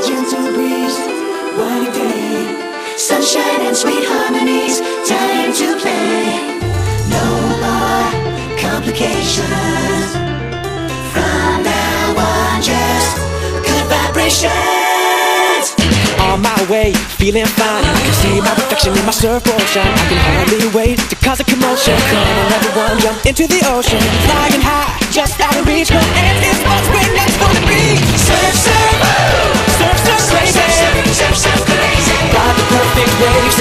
gentle breeze, one day, sunshine and sweet harmonies, time to play. No more complications. From now on, just good vibrations. On my way, feeling fine. I can see my reflection in my surfboard shine. I can hardly wait to cause a commotion. Come on, everyone, jump into the ocean. Flying high, just out of reach. But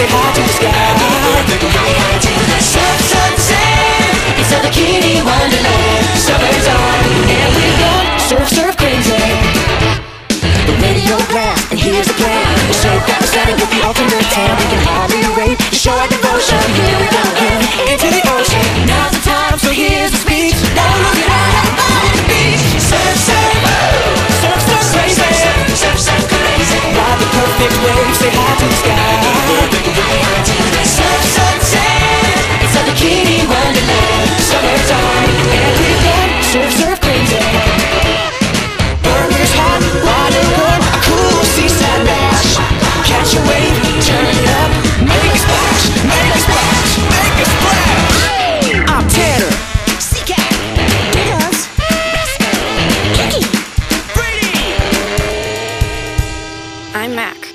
wave, say hi to the sky. High, high to the surf, sunset. It's a bikini wonderland. Surfers on, and we're surf, surf crazy. The radio blast, and here's the plan. We'll surf down the center with the ultimate tan. We can hardly wait to show our devotion. Here we go into the ocean. Now's the time, so here's the speech. Now look at our have fun at Mac.